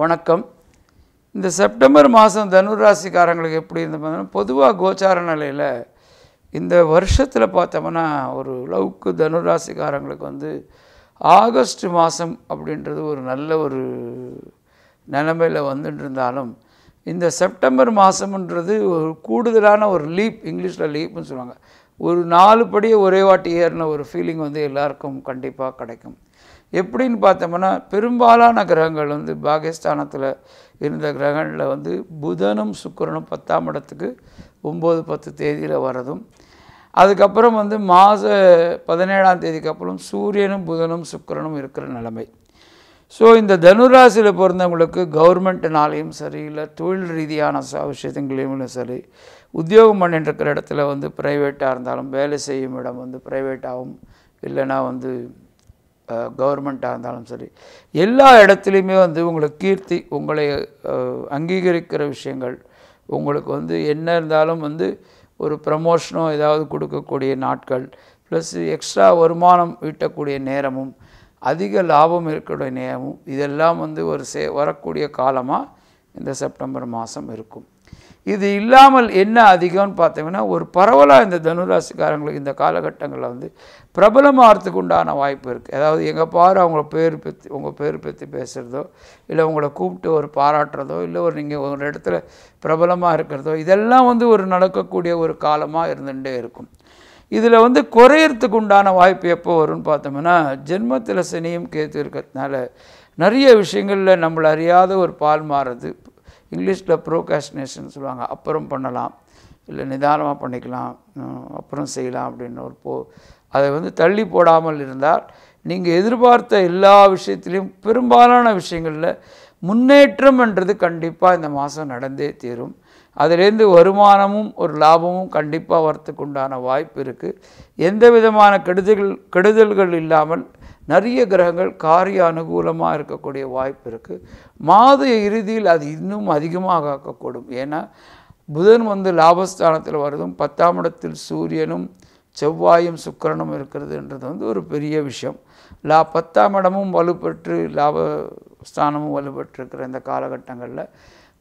வணக்கம். இந்த செப்டம்பர் மாதம் தனுராசிக்காரங்களுக்கு எப்படி இருந்த பொதுவாக கோச்சார நிலையில் இந்த வருஷத்தில் பார்த்தோம்னா ஒரு லவுக்கு தனுராசிக்காரங்களுக்கு வந்து ஆகஸ்ட் மாதம் அப்படின்றது ஒரு நல்ல ஒரு நிலைமையில் வந்துட்டு இருந்தாலும் இந்த செப்டம்பர் மாதம்ன்றது ஒரு கூடுதலான ஒரு லீப் இங்கிலீஷில் லீப்னு சொல்லுவாங்க. ஒரு நாலு படியே ஒரே வாட்டி ஏறின ஒரு ஃபீலிங் வந்து எல்லாருக்கும் கண்டிப்பாக கிடைக்கும். எப்படின்னு பார்த்தோம்னா பெரும்பாலான கிரகங்கள் வந்து பாகிஸ்தானத்தில் இருந்த கிரகங்களில் வந்து புதனும் சுக்கரனும் பத்தாம் இடத்துக்கு ஒம்பது பத்து தேதியில் வரதும் அதுக்கப்புறம் வந்து மாத பதினேழாம் தேதிக்கு அப்புறம் சூரியனும் புதனும் சுக்கரனும் இருக்கிற நிலைமை. ஸோ இந்த தனுராசியில் பிறந்தவங்களுக்கு கவர்மெண்ட்னாலையும் சரி இல்லை தொழில் ரீதியான ச விஷயத்துங்களையும் சரி உத்தியோகம் பண்ணிட்டு இருக்கிற இடத்துல வந்து ப்ரைவேட்டாக இருந்தாலும் வேலை செய்யும் இடம் வந்து ப்ரைவேட்டாகவும் இல்லைன்னா வந்து கவர்மெண்ட்டாக இருந்தாலும் சரி எல்லா இடத்துலையுமே வந்து உங்களுக்கு கீர்த்தி உங்களை அங்கீகரிக்கிற விஷயங்கள் உங்களுக்கு வந்து என்ன இருந்தாலும் வந்து ஒரு ப்ரமோஷனோ ஏதாவது கொடுக்கக்கூடிய நாட்கள் ப்ளஸ் எக்ஸ்ட்ரா வருமானம் ஈட்டக்கூடிய நேரமும் அதிக லாபம் இருக்கக்கூடிய நேரமும் இதெல்லாம் வந்து ஒரு சே வரக்கூடிய காலமாக இந்த செப்டம்பர் மாதம் இருக்கும். இது இல்லாமல் என்ன அதிகம்னு பார்த்தீங்கன்னா ஒரு பரவலாக இந்த தனுராசிக்காரங்களுக்கு இந்த காலகட்டங்களில் வந்து பிரபலமாகறதுக்கு உண்டான வாய்ப்பு இருக்குது அதாவது எங்கே பாரு அவங்கள பேர் பற்றி உங்கள் பேர் பற்றி பேசுகிறதோ இல்லை உங்களை கூப்பிட்டு ஒரு பாராட்டுறதோ இல்லை ஒரு நீங்கள் ஒரு இடத்துல பிரபலமாக இருக்கிறதோ இதெல்லாம் வந்து ஒரு நடக்கக்கூடிய ஒரு காலமாக இருந்துகிட்டே இருக்கும். இதில் வந்து குறையறதுக்கு உண்டான வாய்ப்பு எப்போ வரும்னு பார்த்தோம்னா ஜென்மத்தில் சனியும் கேத்து இருக்கிறதுனால நிறைய விஷயங்களில் நம்மளை அறியாத ஒரு பால் மாறுறது இங்கிலீஷில் ப்ரோகாஸ்டினேஷன் சொல்லுவாங்க. அப்புறம் பண்ணலாம். இல்லை நிதானமாக பண்ணிக்கலாம். அப்புறம் செய்யலாம் அப்படின்னு ஒரு போ அதை வந்து தள்ளி போடாமல் இருந்தால் நீங்கள் எதிர்பார்த்த எல்லா விஷயத்துலையும் பெரும்பாலான விஷயங்களில் முன்னேற்றம்ன்றது கண்டிப்பாக இந்த மாதம் நடந்தே தீரும். அதிலேருந்து வருமானமும் ஒரு லாபமும் கண்டிப்பாக வரத்துக்கு உண்டான வாய்ப்பு இருக்குது எந்த விதமான கெடுதல் கெடுதல்கள் இல்லாமல் நிறைய கிரகங்கள் காரிய அனுகூலமாக இருக்கக்கூடிய வாய்ப்பு இருக்குது மாத இறுதியில் அது இன்னும் அதிகமாக ஆக்கக்கூடும் ஏன்னா புதன் வந்து லாபஸ்தானத்தில் வருதும் பத்தாம் இடத்தில் சூரியனும் செவ்வாயும் சுக்கிரனும் இருக்கிறதுன்றது வந்து ஒரு பெரிய விஷயம். லா பத்தாம் இடமும் வலுப்பெற்று லாபஸ்தானமும் வலுப்பெற்றிருக்கிற இந்த காலகட்டங்களில்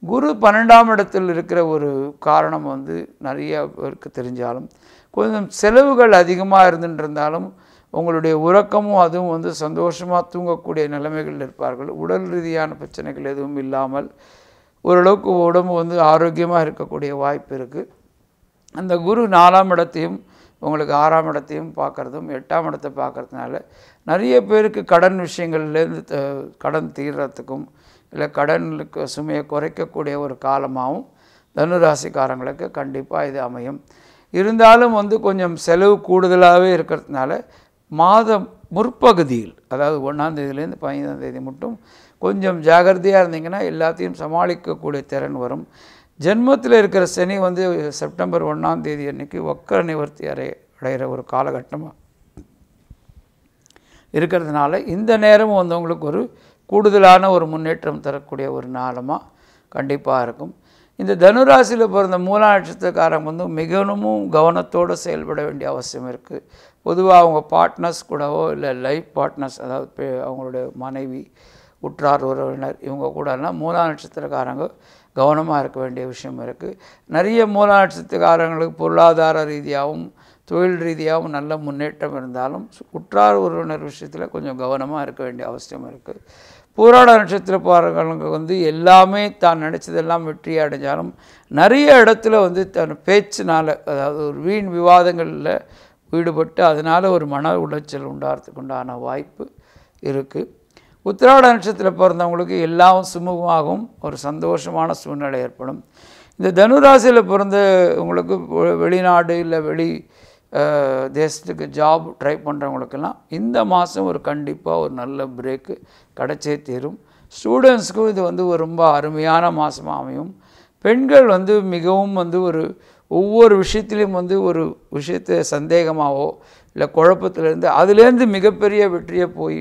குரு பன்னெண்டாம் இடத்தில் இருக்கிற ஒரு காரணம் வந்து நிறைய பேருக்கு தெரிஞ்சாலும் கொஞ்சம் செலவுகள் அதிகமாக இருந்துட்டு இருந்தாலும் உங்களுடைய உறக்கமும் அதுவும் வந்து சந்தோஷமாக தூங்கக்கூடிய நிலைமைகள் இருப்பார்கள். உடல் ரீதியான பிரச்சனைகள் எதுவும் இல்லாமல் ஓரளவுக்கு உடம்பு வந்து ஆரோக்கியமாக இருக்கக்கூடிய வாய்ப்பு இருக்குது அந்த குரு நாலாம் இடத்தையும் உங்களுக்கு ஆறாம் இடத்தையும் பார்க்குறதும் எட்டாம் இடத்தை பார்க்கறதுனால நிறைய பேருக்கு கடன் விஷயங்கள்லேருந்து த- கடன் தீர்றதுக்கும் இல்லை கடனுக்கு சுமையை குறைக்கக்கூடிய ஒரு காலமாகவும் தனுராசிக்காரங்களுக்கு கண்டிப்பாக இது அமையும். இருந்தாலும் வந்து கொஞ்சம் செலவு கூடுதலாகவே இருக்கிறதுனால மாதம் முற்பகுதியில் அதாவது ஒன்றாந்தேதியிலேருந்து பதினைந்தாம் தேதி மட்டும் கொஞ்சம் ஜாகிரதையாக இருந்தீங்கன்னா எல்லாத்தையும் சமாளிக்கக்கூடிய திறன் வரும். ஜென்மத்தில் இருக்கிற சனி வந்து செப்டம்பர் ஒன்றாம் தேதி அன்னைக்கு வக்கர நிவர்த்தி அடை அடைகிற ஒரு காலகட்டமாக இருக்கிறதுனால இந்த நேரம் வந்து உங்களுக்கு ஒரு கூடுதலான ஒரு முன்னேற்றம் தரக்கூடிய ஒரு நாளமாக கண்டிப்பாக இருக்கும். இந்த தனுராசியில் பிறந்த மூலா நட்சத்திரக்காரங்க வந்து மிகவும் கவனத்தோடு செயல்பட வேண்டிய அவசியம் இருக்குது பொதுவாக அவங்க பார்ட்னர்ஸ் கூடவோ இல்லை லைஃப் பார்ட்னர்ஸ் அதாவது அவங்களுடைய மனைவி உற்றார் உறவினர் இவங்க கூடலாம் மூலா நட்சத்திரக்காரங்க கவனமாக இருக்க வேண்டிய விஷயம் இருக்குது நிறைய மூலா நட்சத்திரக்காரங்களுக்கு பொருளாதார ரீதியாகவும் தொழில் ரீதியாகவும் நல்ல முன்னேற்றம் இருந்தாலும் உற்றார் உறவினர் விஷயத்தில் கொஞ்சம் கவனமாக இருக்க வேண்டிய அவசியம் இருக்குது பூராட நட்சத்திரப்பாரர்களுக்கு வந்து எல்லாமே தான் நினச்சதெல்லாம் வெற்றி அடைஞ்சாலும் நிறைய இடத்துல வந்து தன் பேச்சினால் அதாவது ஒரு வீண் விவாதங்களில் ஈடுபட்டு அதனால் ஒரு மன உளைச்சல் உண்டாகிறதுக்கு உண்டான வாய்ப்பு இருக்குது உத்திராட நட்சத்திரம் பிறந்தவங்களுக்கு எல்லாம் சுமூகமாகவும் ஒரு சந்தோஷமான சூழ்நிலை ஏற்படும். இந்த தனுராசியில் பிறந்த உங்களுக்கு வெளிநாடு இல்லை வெளி தேசத்துக்கு ஜாப் ட்ரை பண்ணுறவங்களுக்கெல்லாம் இந்த மாதம் ஒரு கண்டிப்பாக ஒரு நல்ல பிரேக்கு கிடச்சே தீரும். ஸ்டூடெண்ட்ஸ்க்கும் இது வந்து ஒரு ரொம்ப அருமையான மாதமாக அமையும். பெண்கள் வந்து மிகவும் வந்து ஒரு ஒவ்வொரு விஷயத்துலேயும் வந்து ஒரு விஷயத்தை சந்தேகமாகவோ இல்லை குழப்பத்திலேருந்து அதுலேருந்து மிகப்பெரிய வெற்றியை போய்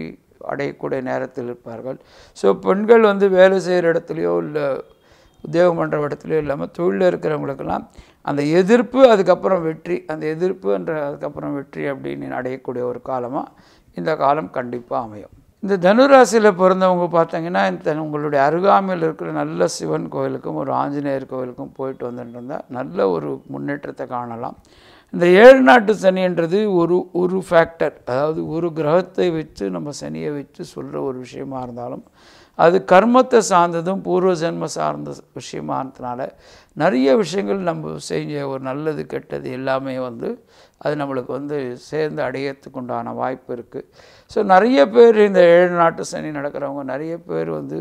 அடையக்கூடிய நேரத்தில் இருப்பார்கள். ஸோ பெண்கள் வந்து வேலை செய்கிற இடத்துலையோ இல்லை உத்தியோகம் பண்ணுற இடத்துலையும் இல்லாமல் தொழிலில் இருக்கிறவங்களுக்கெல்லாம் அந்த எதிர்ப்பு அதுக்கப்புறம் வெற்றி அந்த எதிர்ப்பு என்ற அதுக்கப்புறம் வெற்றி அப்படின்னு அடையக்கூடிய ஒரு காலமாக இந்த காலம் கண்டிப்பாக அமையும். இந்த தனுராசியில் பிறந்தவங்க பார்த்தீங்கன்னா இந்த உங்களுடைய அருகாமையில் இருக்கிற நல்ல சிவன் கோயிலுக்கும் ஒரு ஆஞ்சநேயர் கோயிலுக்கும் போயிட்டு வந்துட்டு இருந்தால் நல்ல ஒரு முன்னேற்றத்தை காணலாம். இந்த ஏழு நாட்டு சனின்றது ஒரு ஒரு ஃபேக்டர் அதாவது ஒரு கிரகத்தை வச்சு நம்ம சனியை வச்சு சொல்கிற ஒரு விஷயமா இருந்தாலும் அது கர்மத்தை சார்ந்ததும் பூர்வ ஜென்ம சார்ந்த விஷயமானதுனால நிறைய விஷயங்கள் நம்ம செஞ்ச ஒரு நல்லது கெட்டது எல்லாமே வந்து அது நம்மளுக்கு வந்து சேர்ந்து அடையறதுக்கு உண்டான வாய்ப்பு இருக்குது ஸோ நிறைய பேர் இந்த ஏழு நாட்டு சனி நடக்கிறவங்க நிறைய பேர் வந்து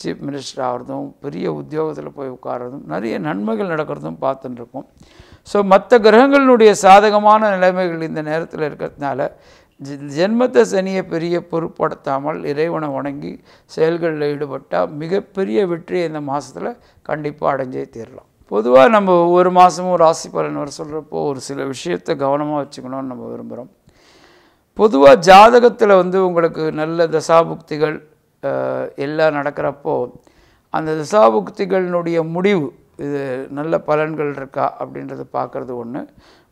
சீஃப் மினிஸ்டர் ஆகிறதும் பெரிய உத்தியோகத்தில் போய் உட்கார்றதும் நிறைய நன்மைகள் நடக்கிறதும் பார்த்துட்டுருக்கோம் ஸோ மற்ற கிரகங்களுடைய சாதகமான நிலைமைகள் இந்த நேரத்தில் இருக்கிறதுனால ஜென்மத்தை சனியை பெரிய பொருட்படுத்தாமல் இறைவனை வணங்கி செயல்களில் ஈடுபட்டால் மிகப்பெரிய வெற்றியை இந்த மாதத்தில் கண்டிப்பாக அடைஞ்சே தீரலாம். பொதுவாக நம்ம ஒவ்வொரு மாதமும் ராசி பலன் வர சொல்கிறப்போ ஒரு சில விஷயத்தை கவனமாக வச்சுக்கணும்னு நம்ம விரும்புகிறோம் பொதுவாக ஜாதகத்தில் வந்து உங்களுக்கு நல்ல தசாபுக்திகள் எல்லாம் நடக்கிறப்போ அந்த தசாபுக்திகளினுடைய முடிவு இது நல்ல பலன்கள் இருக்கா அப்படின்றத பார்க்குறது ஒன்று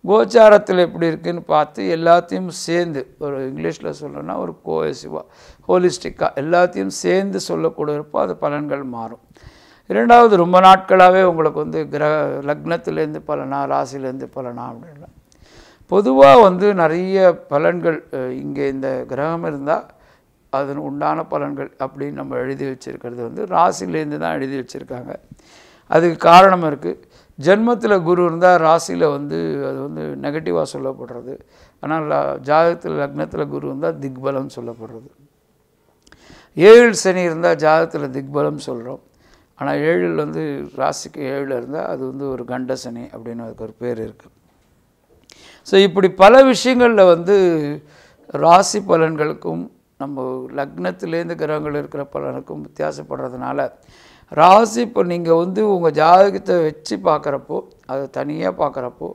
கோச்சாரத்தில் எப்படி இருக்குன்னு பார்த்து எல்லாத்தையும் சேர்ந்து ஒரு இங்கிலீஷில் சொல்லணும்னா ஒரு கோஎசிவா ஹோலிஸ்டிக்காக எல்லாத்தையும் சேர்ந்து சொல்லக்கூடியப்போ அது பலன்கள் மாறும். இரண்டாவது ரொம்ப நாட்களாகவே உங்களுக்கு வந்து கிரக லக்னத்துலேருந்து பலனா ராசிலேருந்து பலனா அப்படின்னா பொதுவாக வந்து நிறைய பலன்கள் இங்கே இந்த கிரகம் இருந்தால் அதன் உண்டான பலன்கள் அப்படின்னு நம்ம எழுதி வச்சுருக்கிறது வந்து ராசிலேருந்து தான் எழுதி வச்சுருக்காங்க. அதுக்கு காரணம் இருக்குது ஜென்மத்தில் குரு இருந்தால் ராசியில் வந்து அது வந்து நெகட்டிவாக சொல்லப்படுறது. ஆனால் ஜாதகத்தில் லக்னத்தில் குரு இருந்தால் திக்பலம் சொல்லப்படுறது. ஏழு சனி இருந்தால் ஜாதகத்தில் திக்பலம் சொல்கிறோம் ஆனால் ஏழில் வந்து ராசிக்கு ஏழில் இருந்தால் அது வந்து ஒரு கண்ட சனி அப்படின்னு அதுக்கு ஒரு பேர் இருக்குது ஸோ இப்படி பல விஷயங்களில் வந்து ராசி பலன்களுக்கும் நம்ம லக்னத்திலேருந்து கிரகங்கள் இருக்கிற பலனுக்கும் வித்தியாசப்படுறதுனால ராசி இப்போ நீங்கள் வந்து உங்கள் ஜாதகத்தை வச்சு பார்க்குறப்போ அதை தனியாக பார்க்குறப்போ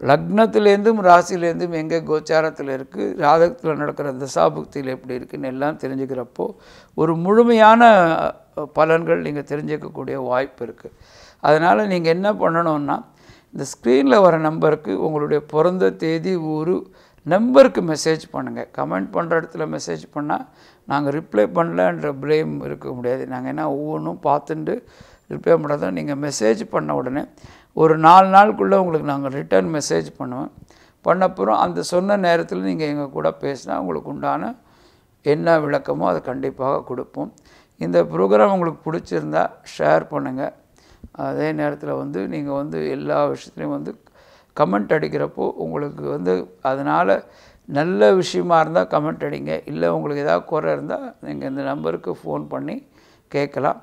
லக்னத்துலேருந்தும் ராசிலேருந்தும் எங்கே கோச்சாரத்தில் இருக்குது ஜாதகத்தில் நடக்கிற தசாபுக்தியில் எப்படி இருக்குதுன்னு எல்லாம் தெரிஞ்சுக்கிறப்போ ஒரு முழுமையான பலன்கள் நீங்கள் தெரிஞ்சுக்கக்கூடிய வாய்ப்பு இருக்குது அதனால் நீங்கள் என்ன பண்ணணுன்னா இந்த ஸ்க்ரீனில் வர நம்பருக்கு உங்களுடைய பிறந்த தேதி ஊர் நம்பருக்கு மெசேஜ் பண்ணுங்கள் கமெண்ட் பண்ணுற இடத்துல மெசேஜ் பண்ணால் நாங்கள் ரிப்ளை பண்ணலன்ற ப்ளேம் இருக்க முடியாது. நாங்கள் என்ன ஒவ்வொன்றும் பார்த்துட்டு ரிப்ளை பண்ணுறதும் நீங்கள் மெசேஜ் பண்ண உடனே ஒரு நாலு நாளுக்குள்ளே உங்களுக்கு நாங்கள் ரிட்டர்ன் மெசேஜ் பண்ணுவோம். பண்ணப்புறம் அந்த சொன்ன நேரத்தில் நீங்கள் எங்கள் கூட பேசினா உங்களுக்கு உண்டான என்ன விளக்கமோ அதை கண்டிப்பாக கொடுப்போம். இந்த ப்ரோக்ராம் உங்களுக்கு பிடிச்சிருந்தா ஷேர் பண்ணுங்கள் அதே நேரத்தில் வந்து நீங்கள் வந்து எல்லா விஷயத்துலையும் வந்து கமெண்ட் அடிக்கிறப்போ உங்களுக்கு வந்து அதனால் நல்ல விஷயமா இருந்தால் கமெண்ட் அடிங்க. இல்லை உங்களுக்கு ஏதாவது குறை இருந்தால் நீங்கள் இந்த நம்பருக்கு ஃபோன் பண்ணி கேட்கலாம்.